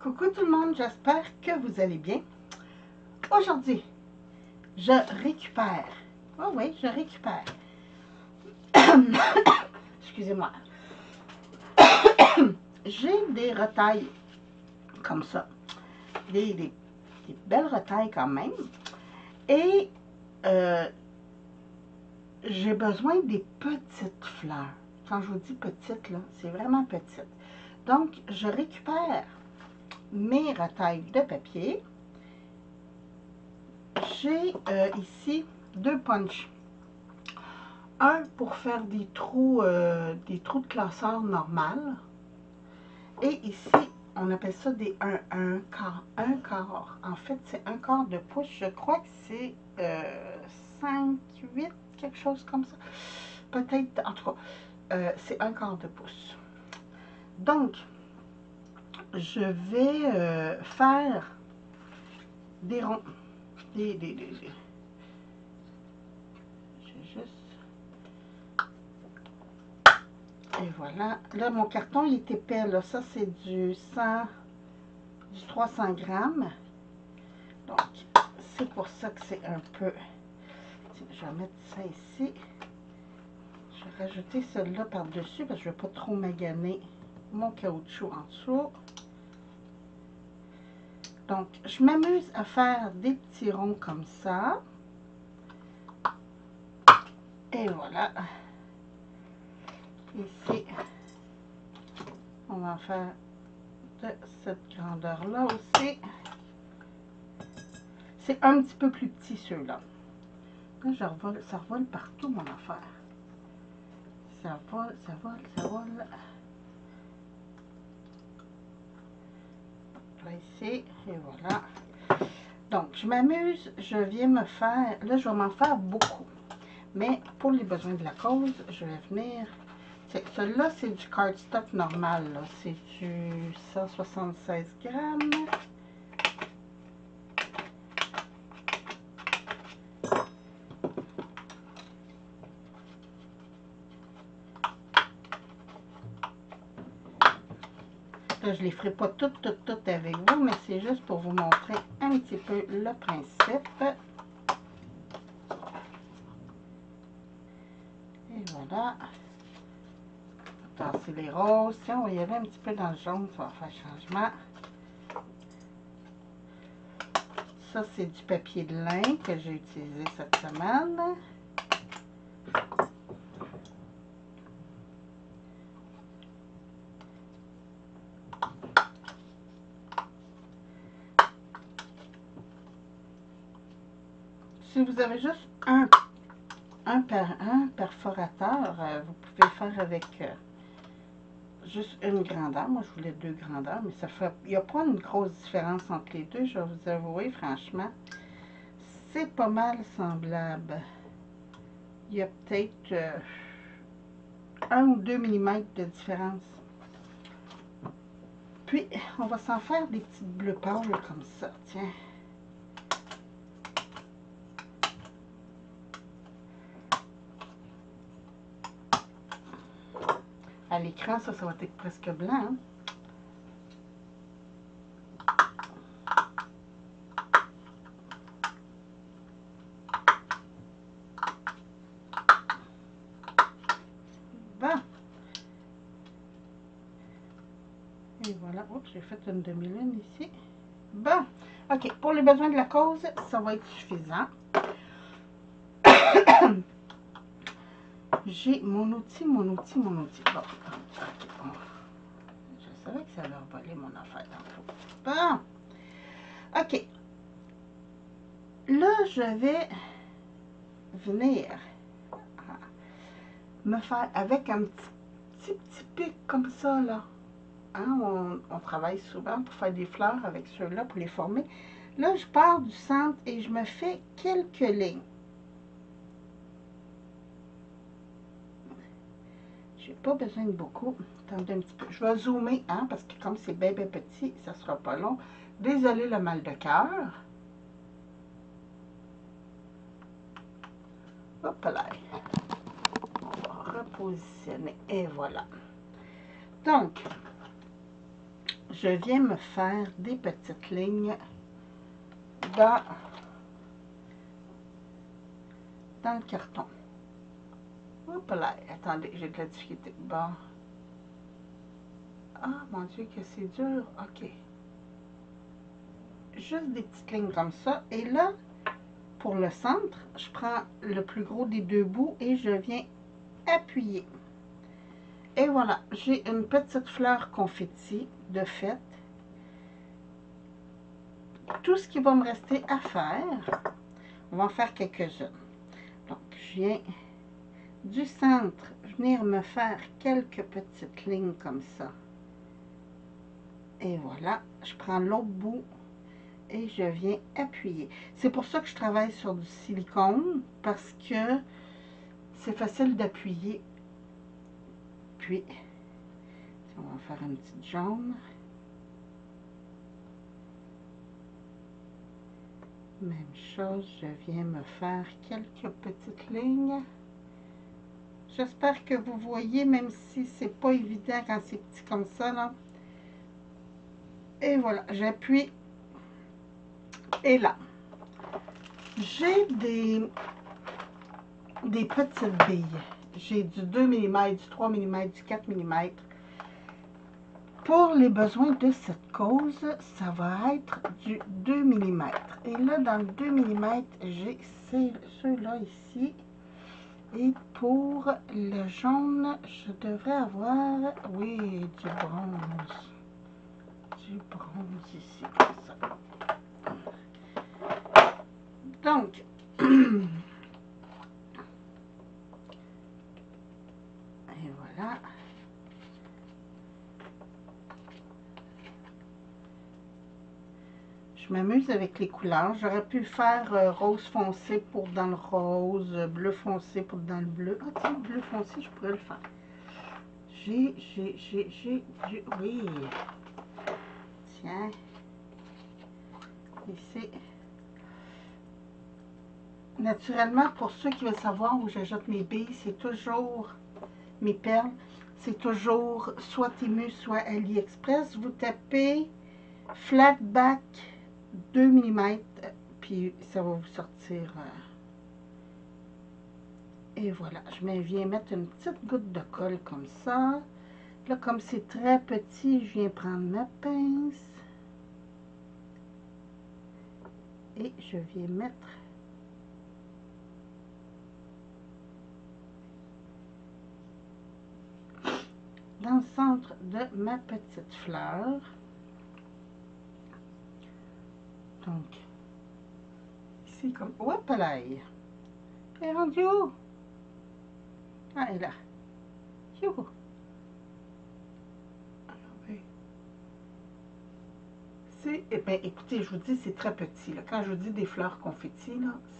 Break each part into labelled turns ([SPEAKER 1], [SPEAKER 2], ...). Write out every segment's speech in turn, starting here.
[SPEAKER 1] Coucou tout le monde, j'espère que vous allez bien. Aujourd'hui, je récupère. Oh oui, je récupère. Excusez-moi. J'ai des retailles comme ça. Des, belles retailles quand même. Et euh, j'ai besoin des petites fleurs. Quand je vous dis petites, c'est vraiment petite. Donc, je récupère mes retailles de papier. J'ai euh, ici deux punch. Un pour faire des trous, euh, des trous de classeur normal. Et ici, on appelle ça des un, un quart. Un quart. En fait, c'est un quart de pouce. Je crois que c'est euh, 5, 8, quelque chose comme ça. Peut-être, en tout cas, euh, c'est un quart de pouce. Donc, je vais euh, faire des ronds. Des, des, des, juste... Et voilà. Là, mon carton, il est épais. Là. Ça, c'est du 100... du 300 grammes. Donc, c'est pour ça que c'est un peu... Je vais mettre ça ici. Je vais rajouter celle-là par-dessus parce que je ne veux pas trop maganer mon caoutchouc en dessous. Donc, je m'amuse à faire des petits ronds comme ça. Et voilà. Ici, on va faire de cette grandeur-là aussi. C'est un petit peu plus petit ceux-là. Là, ça revole partout mon affaire. Ça vole, ça vole, ça vole. Ici, et voilà. Donc, je m'amuse, je viens me faire, là, je vais m'en faire beaucoup. Mais pour les besoins de la cause, je vais venir, celui-là, c'est du cardstock normal, c'est du 176 grammes. Je ne les ferai pas toutes, toutes, toutes avec vous, mais c'est juste pour vous montrer un petit peu le principe. Et voilà. c'est les roses. Tiens, on y aller un petit peu dans le jaune, ça va faire changement. Ça, c'est du papier de lin que j'ai utilisé cette semaine. Si vous avez juste un, un, perforateur, euh, vous pouvez faire avec euh, juste une grandeur. Moi, je voulais deux grandeurs, mais ça fait, il n'y a pas une grosse différence entre les deux, je vais vous avouer, franchement. C'est pas mal semblable. Il y a peut-être euh, un ou deux millimètres de différence. Puis, on va s'en faire des petites bleues pâles comme ça, tiens. à l'écran, ça, ça va être presque blanc. Hein? Bon. Et j'ai fait une demi-lune ici. Bon. OK. Pour les besoins de la cause, ça va être suffisant. j'ai mon outil, mon outil, mon outil. Bon, Je savais que ça allait voler mon affaire Bon. OK. Là, je vais venir me faire avec un petit, petit, pic comme ça, là. Hein, on, travaille souvent pour faire des fleurs avec ceux-là, pour les former. Là, je pars du centre et je me fais quelques lignes. pas besoin de beaucoup. Attendez un petit peu. Je vais zoomer, hein, parce que comme c'est bien, bien petit, ça sera pas long. Désolé le mal de cœur. Hop là. On va repositionner. Et voilà. Donc, je viens me faire des petites lignes dans, dans le carton. Hop là, attendez, j'ai de la difficulté. Bon. Ah, mon Dieu, que c'est dur. OK. Juste des petites lignes comme ça. Et là, pour le centre, je prends le plus gros des deux bouts et je viens appuyer. Et voilà, j'ai une petite fleur confetti de fête. Tout ce qui va me rester à faire, on va en faire quelques-unes. Donc, je viens du centre venir me faire quelques petites lignes comme ça. Et voilà, je prends l'autre bout et je viens appuyer. C'est pour ça que je travaille sur du silicone parce que c'est facile d'appuyer. Puis, on va faire une petite jaune. Même chose, je viens me faire quelques petites lignes. J'espère que vous voyez, même si c'est pas évident quand c'est petit comme ça. Et voilà, j'appuie. Et là, j'ai des, des petites billes. J'ai du 2 mm, du 3 mm, du 4 mm. Pour les besoins de cette cause, ça va être du 2 mm. Et là, dans le 2 mm, j'ai ceux-là ici. Et pour le jaune, je devrais avoir, oui, du bronze. Du bronze ici, comme ça. Donc, et voilà. Je m'amuse avec les couleurs. J'aurais pu faire euh, rose foncé pour dans le rose, bleu foncé pour dans le bleu. Ah tiens, bleu foncé, je pourrais le faire. J'ai, j'ai, j'ai, j'ai, oui. Tiens. Ici. Naturellement, pour ceux qui veulent savoir où j'ajoute mes billes, c'est toujours mes perles. C'est toujours soit Timu, soit AliExpress. Vous tapez flat back 2 mm, puis ça va vous sortir. Euh, et voilà, je viens mettre une petite goutte de colle comme ça. Là, comme c'est très petit, je viens prendre ma pince. Et je viens mettre dans le centre de ma petite fleur. Donc, ici, comme... Hop là! Elle est rendue où? Ah, elle est là. Youhou! C'est, eh bien, écoutez, je vous dis, c'est très petit. Quand je vous dis des fleurs confettis,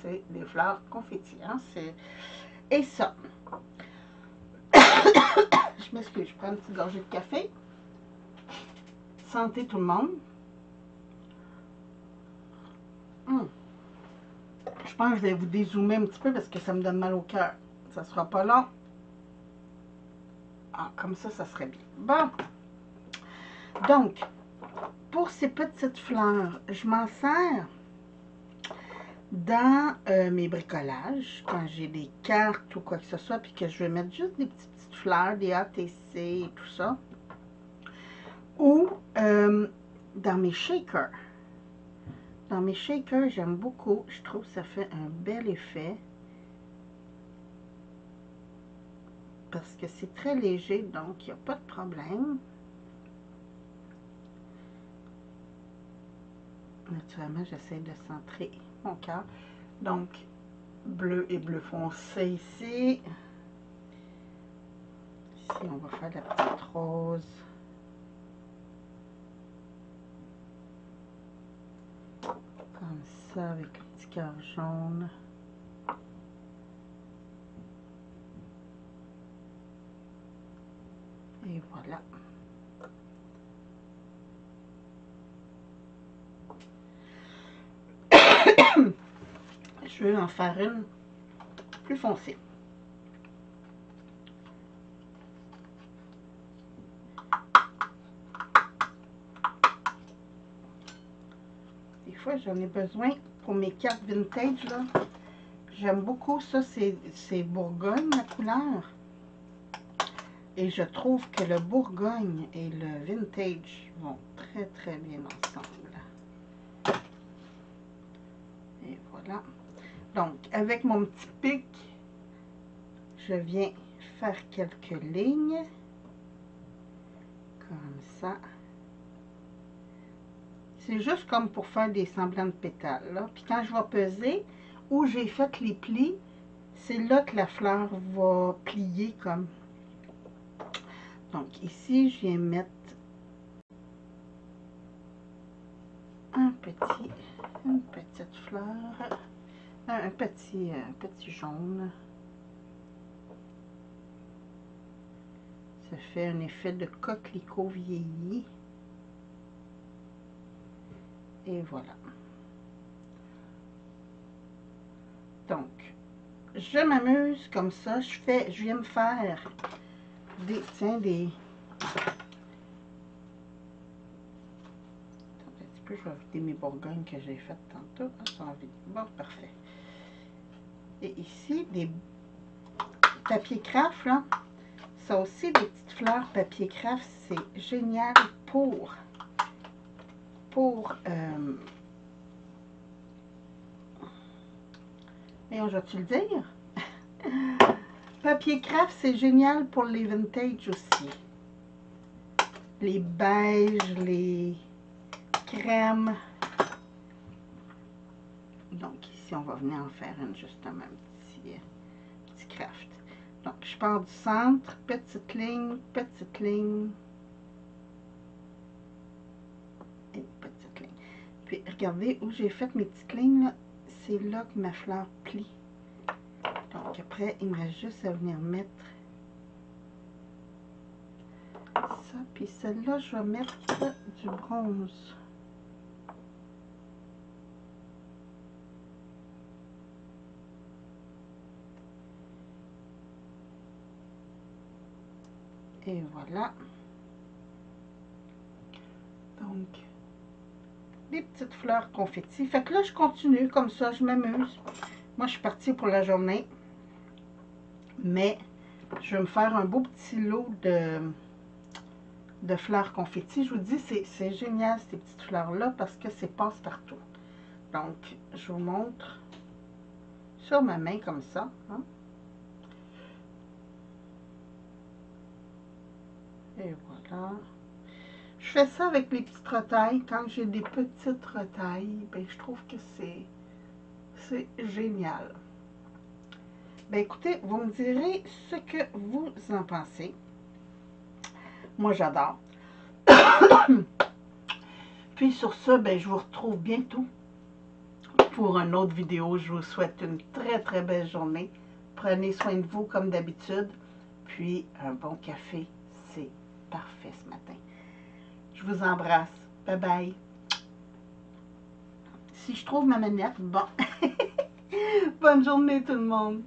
[SPEAKER 1] c'est des fleurs confettis. Hein? Et ça. je m'excuse, je prends une petite gorgée de café. Santé tout le monde. Hmm. Je pense que je vais vous dézoomer un petit peu parce que ça me donne mal au cœur. Ça sera pas long. Ah, comme ça, ça serait bien. Bon. Donc, pour ces petites fleurs, je m'en sers dans euh, mes bricolages, quand j'ai des cartes ou quoi que ce soit, puis que je vais mettre juste des petites, petites fleurs, des ATC et tout ça. Ou euh, dans mes shakers. Dans mes shakers, j'aime beaucoup. Je trouve que ça fait un bel effet. Parce que c'est très léger, donc il n'y a pas de problème. Naturellement, j'essaie de centrer mon cœur. Donc, bleu et bleu foncé ici. Ici, on va faire la petite rose. comme avec un petit cœur jaune. Et voilà. Je vais en faire une plus foncée. J'en ai besoin pour mes cartes vintage, là. J'aime beaucoup ça, c'est Bourgogne, la couleur. Et je trouve que le Bourgogne et le vintage vont très, très bien ensemble. Et voilà. Donc, avec mon petit pic, je viens faire quelques lignes. Comme ça. C'est juste comme pour faire des semblants de pétales. Puis quand je vais peser, où j'ai fait les plis, c'est là que la fleur va plier comme. Donc ici, je viens mettre un petit, une petite fleur, un petit, un petit jaune. Ça fait un effet de coquelicot vieilli. Et voilà. Donc, je m'amuse comme ça. Je fais, je viens me faire des, tiens, des... un petit peu, je vais vider mes bourgognes que j'ai faites tantôt. Ah, bon, parfait. Et ici, des papiers craft, là. Ça aussi, des petites fleurs papier craft, c'est génial pour pour euh, et on va-tu le dire? Papier craft, c'est génial pour les vintage aussi. Les beiges, les crèmes. Donc ici, on va venir en faire un justement un petit, petit craft. Donc, je pars du centre, petite ligne, petite ligne, Puis regardez où j'ai fait mes petites lignes, c'est là que ma fleur plie. Donc après, il me reste juste à venir mettre ça. Puis celle-là, je vais mettre du bronze. Et voilà. Donc, des petites fleurs confettis. Fait que là, je continue comme ça, je m'amuse. Moi, je suis partie pour la journée. Mais je vais me faire un beau petit lot de, fleurs confettis. Je vous dis, c'est génial ces petites fleurs-là parce que c'est passe-partout. Donc, je vous montre sur ma main comme ça. Hein. Et voilà. Fais ça avec les petites retailles. Quand j'ai des petites retailles, ben, je trouve que c'est génial. Ben écoutez, vous me direz ce que vous en pensez. Moi, j'adore. Puis sur ce, ben, je vous retrouve bientôt pour une autre vidéo. Je vous souhaite une très, très belle journée. Prenez soin de vous comme d'habitude. Puis un bon café, c'est parfait ce matin. Je vous embrasse. Bye bye. Si je trouve ma manette, bon. Bonne journée tout le monde.